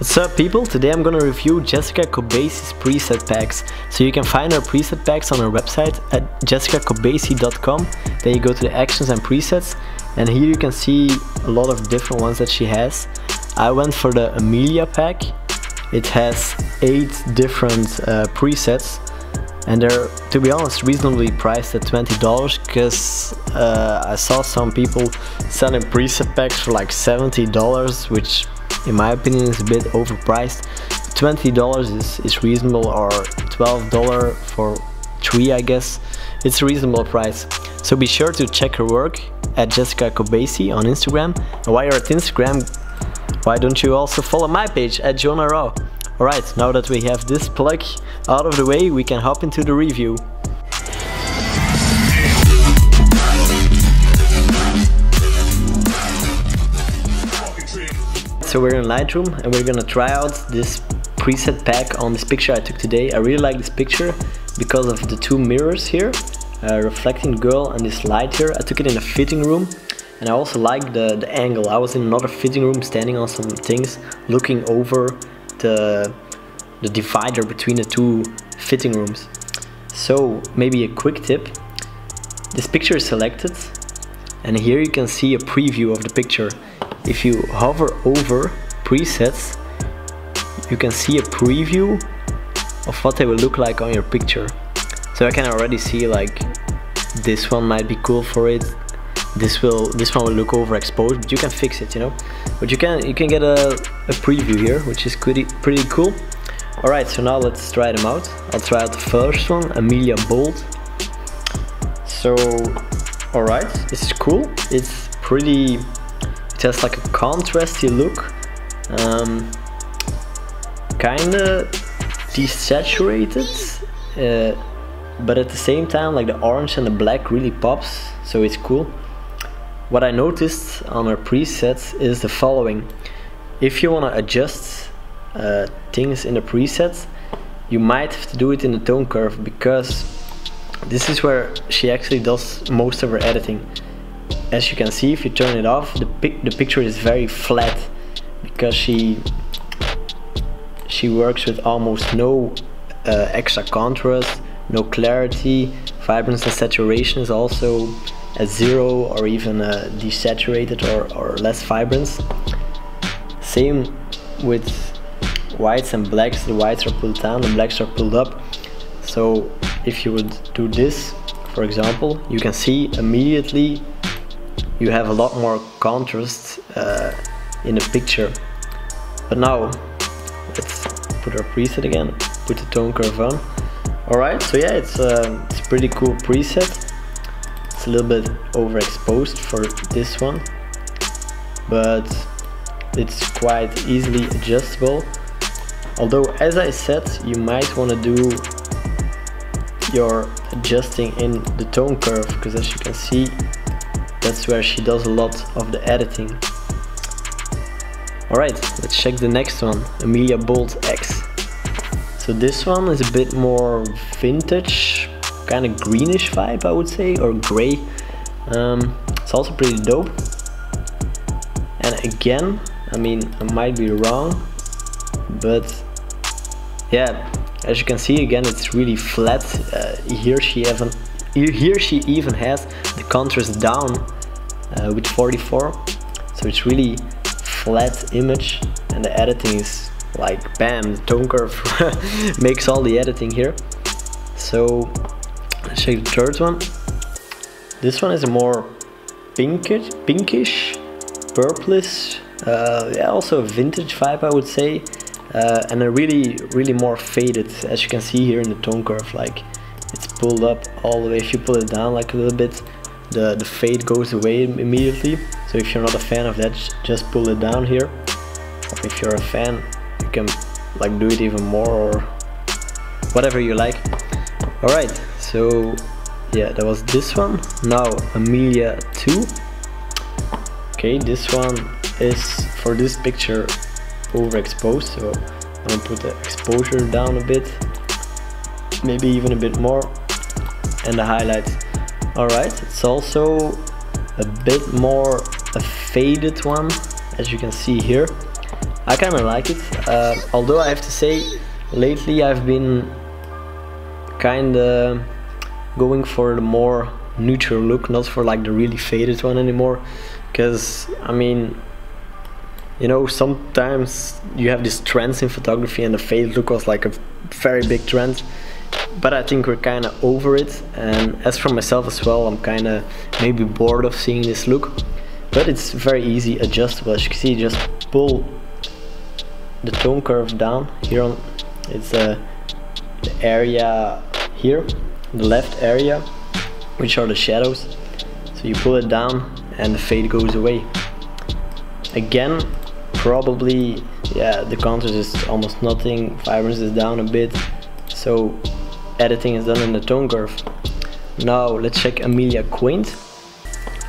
What's up people? Today I'm gonna review Jessica Kobeissi's preset packs. So you can find her preset packs on her website at jessicakobeissi.com. Then you go to the actions and presets and here you can see a lot of different ones that she has. I went for the Amelia pack. It has 8 different uh, presets and they're to be honest reasonably priced at $20 because uh, I saw some people selling preset packs for like $70 which in my opinion is a bit overpriced. $20 is, is reasonable or $12 for three I guess. It's a reasonable price. So be sure to check her work at Jessica Kobeissi on Instagram. And while you're at Instagram why don't you also follow my page at Jona Raw Alright, now that we have this plug out of the way, we can hop into the review. So we're in Lightroom and we're gonna try out this preset pack on this picture I took today. I really like this picture because of the two mirrors here, uh, reflecting girl and this light here. I took it in a fitting room and I also like the, the angle. I was in another fitting room standing on some things, looking over the, the divider between the two fitting rooms. So maybe a quick tip. This picture is selected and here you can see a preview of the picture if you hover over presets you can see a preview of what they will look like on your picture. So I can already see like this one might be cool for it. This will this one will look overexposed but you can fix it you know? But you can you can get a, a preview here which is pretty pretty cool. Alright so now let's try them out. I'll try out the first one Amelia Bold. So alright is cool. It's pretty has like a contrasty look um, kinda desaturated uh, but at the same time like the orange and the black really pops so it's cool. What I noticed on our presets is the following. If you want to adjust uh, things in the presets you might have to do it in the tone curve because this is where she actually does most of her editing as you can see if you turn it off the, pic the picture is very flat because she she works with almost no uh, extra contrast no clarity. Vibrance and saturation is also at zero or even uh, desaturated or, or less vibrance. Same with whites and blacks. The whites are pulled down the blacks are pulled up. So if you would do this for example you can see immediately you have a lot more contrast uh, in the picture. But now, let's put our preset again, put the tone curve on. Alright, so yeah, it's, uh, it's a pretty cool preset. It's a little bit overexposed for this one, but it's quite easily adjustable. Although, as I said, you might want to do your adjusting in the tone curve, because as you can see, that's where she does a lot of the editing. Alright, let's check the next one, Amelia Bold X. So this one is a bit more vintage, kind of greenish vibe I would say, or grey. Um, it's also pretty dope. And again, I mean, I might be wrong, but yeah, as you can see again, it's really flat. Uh, here she even here she even has the contrast down uh, with 44 so it's really flat image and the editing is like bam the tone curve makes all the editing here. So let's check the third one. This one is a more pinkish pinkish purplish uh, yeah also a vintage vibe I would say uh, and a really really more faded as you can see here in the tone curve like it's pulled up all the way. If you pull it down like a little bit the the fade goes away immediately. So if you're not a fan of that just pull it down here. If you're a fan you can like do it even more or whatever you like. All right so yeah that was this one. Now amelia 2 okay this one is for this picture overexposed so i'm gonna put the exposure down a bit maybe even a bit more and the highlights alright it's also a bit more a faded one as you can see here I kind of like it. Uh, although I have to say, lately I've been kind of going for the more neutral look, not for like the really faded one anymore. Because I mean, you know, sometimes you have these trends in photography, and the faded look was like a very big trend. But I think we're kind of over it, and as for myself as well, I'm kind of maybe bored of seeing this look. But it's very easy adjustable. As you can see, just pull the tone curve down here on it's uh, the area here, the left area, which are the shadows. So you pull it down and the fade goes away. Again, probably, yeah, the contrast is almost nothing, vibrance is down a bit, so editing is done in the tone curve. Now let's check Amelia Quaint.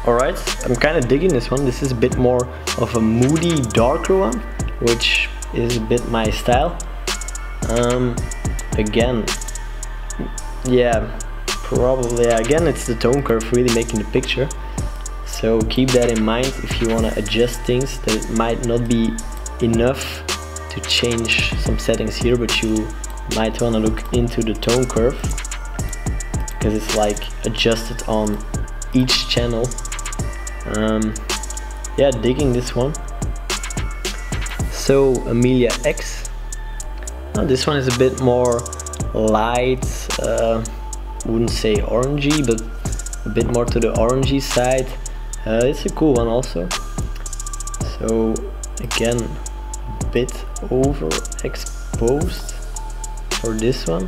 Alright, I'm kind of digging this one. This is a bit more of a moody, darker one, which is a bit my style. Um, again, yeah, probably, again it's the tone curve really making the picture. So keep that in mind if you want to adjust things that it might not be enough to change some settings here but you might want to look into the tone curve because it's like adjusted on each channel. Um, yeah digging this one. So Amelia X. Now this one is a bit more light uh, wouldn't say orangey but a bit more to the orangey side. Uh, it's a cool one also. So again, a bit overexposed for this one.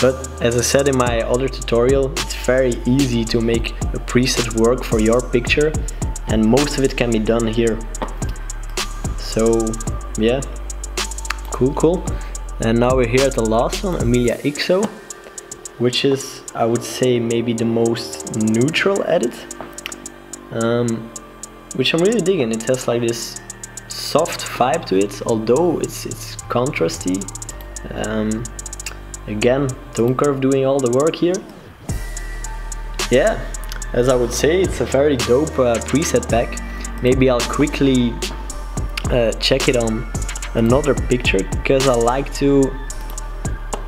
But as I said in my other tutorial, it's very easy to make a preset work for your picture and most of it can be done here. So yeah, cool cool. And now we're here at the last one, Amelia XO, which is I would say maybe the most neutral edit um, which I'm really digging. It has like this soft vibe to it, although it's it's contrasty. Um, again, tone curve doing all the work here. Yeah, as I would say, it's a very dope uh, preset pack. Maybe I'll quickly uh, check it on another picture because I like to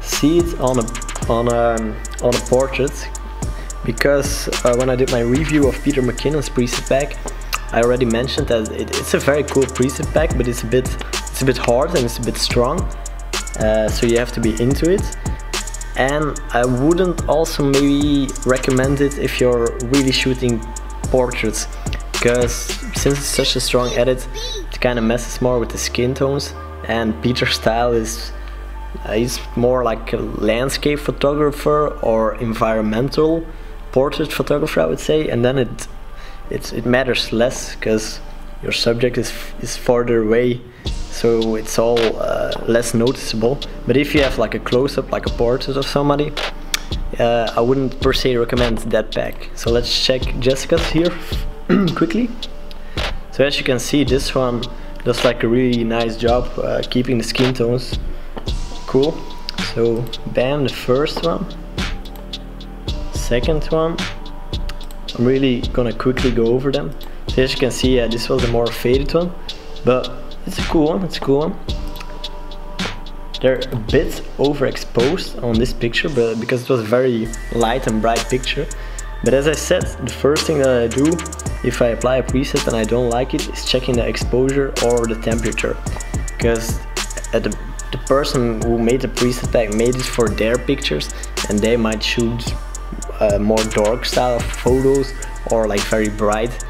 see it on a on a on a portrait because uh, when I did my review of Peter McKinnon's preset pack, I already mentioned that it, it's a very cool preset pack, but it's a bit it's a bit hard and it's a bit strong, uh, so you have to be into it. And I wouldn't also maybe recommend it if you're really shooting portraits, because since it's such a strong edit, it kind of messes more with the skin tones. And Peter's style is uh, he's more like a landscape photographer or environmental portrait photographer, I would say, and then it it, it matters less because your subject is is farther away, so it's all uh, less noticeable. But if you have like a close-up, like a portrait of somebody, uh, I wouldn't per se recommend that pack. So let's check Jessica's here quickly. So as you can see, this one does like a really nice job uh, keeping the skin tones cool. So bam, the first one second one. I'm really gonna quickly go over them. So as you can see, this was a more faded one, but it's a cool one, it's a cool one. They're a bit overexposed on this picture, but because it was a very light and bright picture. But as I said, the first thing that I do if I apply a preset and I don't like it is checking the exposure or the temperature. Because the, the person who made the preset pack made it for their pictures and they might shoot uh, more dark style photos or like very bright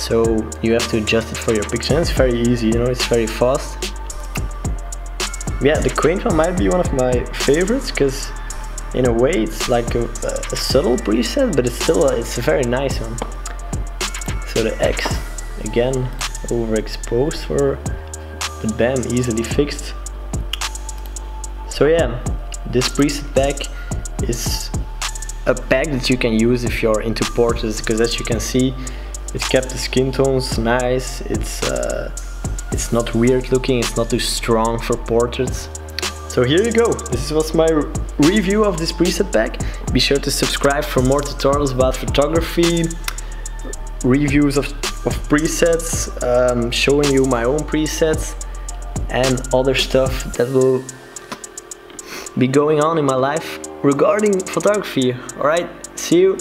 so you have to adjust it for your picture and it's very easy you know it's very fast. Yeah the quaint one might be one of my favorites because in a way it's like a, a, subtle preset but it's still a, it's a very nice one. So the X again overexposed for but bam easily fixed. So yeah this preset pack is a pack that you can use if you're into portraits because as you can see it kept the skin tones nice. It's uh, it's not weird looking. It's not too strong for portraits. So here you go. This was my review of this preset pack. Be sure to subscribe for more tutorials about photography reviews of of presets, um, showing you my own presets and other stuff that will be going on in my life regarding photography. Alright, see you